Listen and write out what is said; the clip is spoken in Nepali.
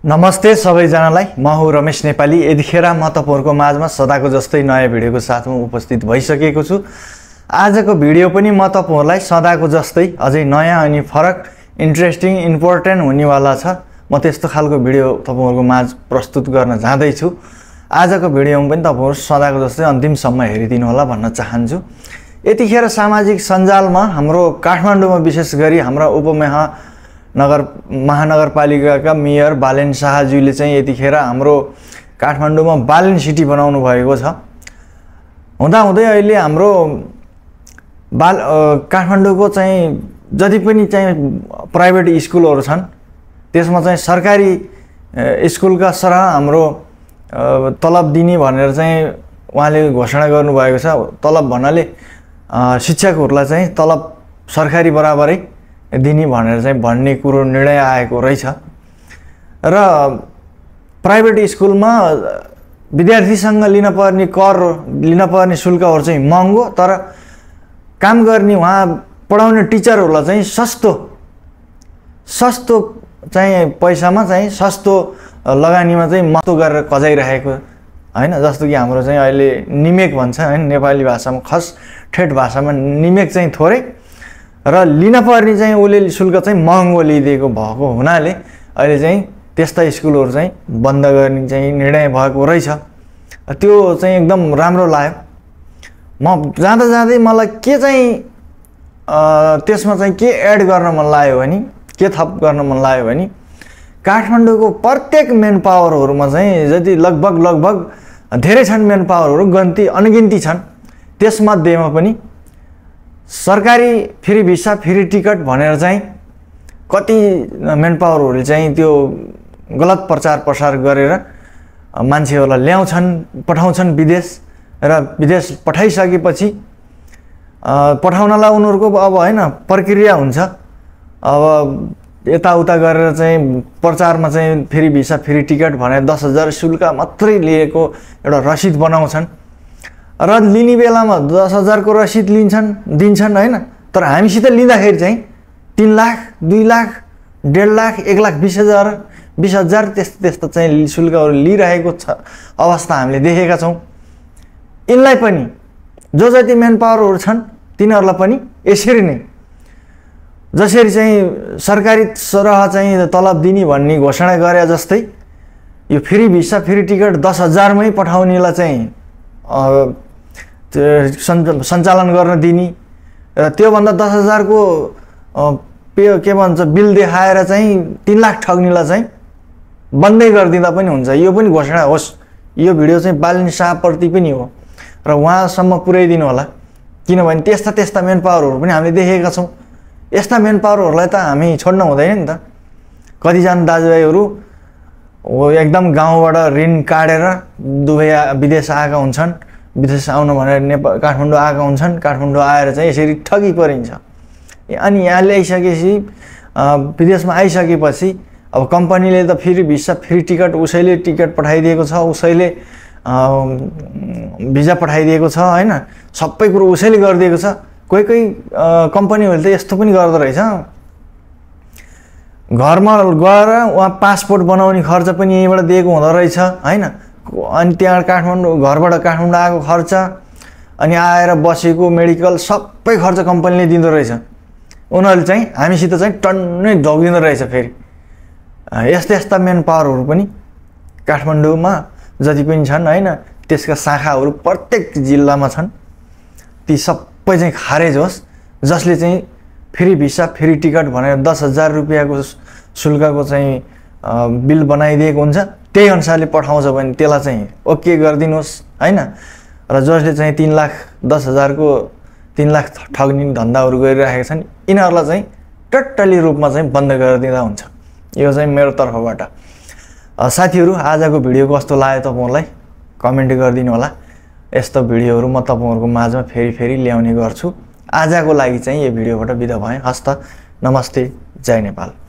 नमस्ते सबैजनालाई। म हुँ रमेश नेपाली। यतिखेर म तपाईँहरूको माझमा सदाको जस्तै नयाँ भिडियोको साथमा उपस्थित भइसकेको छु। आजको भिडियो पनि म तपाईँहरूलाई सदाको जस्तै अझै नयाँ अनि फरक इन्ट्रेस्टिङ इम्पोर्टेन्ट हुनेवाला छ। म त्यस्तो खालको भिडियो तपाईँहरूको माझ प्रस्तुत गर्न जाँदैछु। आजको भिडियोमा पनि तपाईँहरू सदाको जस्तै अन्तिमसम्म हेरिदिनु होला भन्न चाहन्छु। यतिखेर सामाजिक सञ्जालमा हाम्रो काठमाडौँमा विशेष गरी हाम्रा उपमहा नगर महानगरपालिकाका मेयर बालेन शाहज्यूले चाहिँ यतिखेर हाम्रो काठमाडौँमा बालेन सिटी बनाउनु भएको छ। हुँदाहुँदै अहिले हाम्रो बाल काठमाडौँको चाहिँ जति पनि चाहिँ प्राइभेट स्कुलहरू छन् त्यसमा चाहिँ सरकारी स्कुलका सरह हाम्रो तलब दिने भनेर चाहिँ उहाँले घोषणा गर्नुभएको छ। तलब भन्नाले शिक्षकहरूलाई चाहिँ तलब सरकारी बराबरै दिने भनेर चाहिँ भन्ने कुरो निर्णय आएको रहेछ। र प्राइभेट स्कुलमा विद्यार्थीसँग लिन पर्ने कर लिन पर्ने शुल्कहरू चाहिँ महँगो तर काम गर्ने उहाँ पढाउने टिचरहरूलाई चाहिँ सस्तो सस्तो चाहिँ पैसामा चाहिँ सस्तो लगानीमा चाहिँ महत्त्व गरेर कजाइरहेको होइन जस्तो कि हाम्रो चाहिँ अहिले निमेक भन्छ होइन नेपाली भाषामा खस ठेट भाषामा निमेक चाहिँ थोरै र लिन पर्ने चाहिँ उसले शुल्क चाहिँ महँगो लिइदिएको भएको हुनाले अहिले चाहिँ त्यस्ता स्कुलहरू चाहिँ बन्द गर्ने चाहिँ निर्णय भएको रहेछ। त्यो चाहिँ एकदम राम्रो लाग्यो। म जाँदा जाँदै मलाई के चाहिँ त्यसमा चाहिँ के एड गर्न मन लाग्यो भने के थप गर्न मन लाग्यो भने काठमाडौँको प्रत्येक मेन पावरहरूमा चाहिँ जति लगभग लगभग धेरै छन् मेन पावरहरू गन्ती अनगिन्ती छन् त्यसमध्येमा पनि सरकारी फ्री भिसा फ्री टिकट भनेर चाहिँ कति मेन पावरहरूले चाहिँ त्यो गलत प्रचार प्रसार गरेर मान्छेहरूलाई ल्याउँछन् पठाउँछन् विदेश र विदेश पठाइसकेपछि पठाउनलाई उनीहरूको अब होइन प्रक्रिया हुन्छ। अब यताउता गरेर चाहिँ प्रचारमा चाहिँ फ्री भिसा फ्री टिकट भनेर दस हजार शुल्क मात्रै लिएको एउटा रसिद बनाउँछन्। र लिने बेलामा दस हजारको रसिद लिन्छन् दिन्छन् होइन? तर हामीसित लिँदाखेरि चाहिँ तिन लाख दुई लाख डेढ लाख एक लाख बिस हजार बिस हजार त्यस्तो त्यस्तो चाहिँ शुल्कहरू लिइरहेको छ अवस्था हामीले देखेका छौँ। यिनलाई पनि जो जति मेन पावरहरू छन् तिनीहरूलाई पनि यसरी नै। जसरी चाहिँ सरकारी सरह चाहिँ तलब दिने भन्ने घोषणा गरे जस्तै यो फ्री भिसा फ्री टिकट दस हजारमै पठाउनेलाई चाहिँ सञ्चालन गर्न दिने। र त्योभन्दा दस हजारको पे के भन्छ बिल देखाएर चाहिँ तिन लाख ठग्नेलाई चाहिँ बन्दै गरिदिँदा पनि हुन्छ। यो पनि घोषणा होस्। यो भिडियो चाहिँ बालिन शाहप्रति पनि हो। र उहाँसम्म पुर्याइदिनु होला। किनभने त्यस्ता त्यस्ता मेन पावरहरू पनि हामीले देखेका छौँ। यस्ता मेन पावरहरूलाई त हामी छोड्न हुँदैन नि त। कतिजना दाजुभाइहरू एकदम गाउँबाट ऋण काटेर दुबई विदेश आएका हुन्छन्। विदेश आउनु भनेर नेपाल काठमाडौँ आएका हुन्छन्। काठमाडौँ आएर चाहिँ यसरी ठगी परिन्छ अनि यहाँ ल्याइसकेपछि विदेशमा आइसकेपछि अब कम्पनीले त फेरि भिसा फ्री टिकट उसैले टिकट पठाइदिएको छ उसैले भिजा पठाइदिएको छ होइन? सबै कुरो उसैले गरिदिएको छ। कोही कोही कम्पनीहरूले त यस्तो पनि गर्दो रहेछ। घरमा गएर उहाँ पासपोर्ट बनाउने खर्च पनि यहीँबाट दिएको हुँदो रहेछ होइन? अनि त्यहाँ काठमाडौँ घरबाट काठमाडौँ आएको खर्च अनि आएर बसेको मेडिकल सबै खर्च कम्पनीले दिँदो रहेछ। उनीहरूले चाहिँ हामीसित चाहिँ टन्नै झोगिदिँदो रहेछ फेरि। यस्ता यस्ता मेन पावरहरू पनि काठमाडौँमा जति पनि छन् होइन त्यसका शाखाहरू प्रत्येक जिल्लामा छन्। ती सबै चाहिँ खारेज होस् जसले चाहिँ फ्री भिसा फ्री टिकट भनेर दस हजार रुपियाँको शुल्कको चाहिँ बिल बनाइदिएको हुन्छ। त्यही अनुसारले पठाउँछ भने त्यसलाई चाहिँ ओके गरिदिनुहोस् होइन? र जसले चाहिँ तिन लाख दस हजारको तिन लाख ठग्ने धन्दाहरू गरिरहेका छन् यिनीहरूलाई चाहिँ टट्टली रूपमा चाहिँ बन्द गरिदिँदा हुन्छ। यो चाहिँ मेरो तर्फबाट। साथीहरू आजको भिडियो कस्तो लाग्यो तपाईँहरूलाई? कमेन्ट गरिदिनु होला। यस्तो भिडियोहरू म तपाईँहरूको माझमा फेरि फेरि ल्याउने गर्छु। आजको लागि चाहिँ यो भिडियोबाट बिदा भएँ। हस्त नमस्ते जय नेपाल।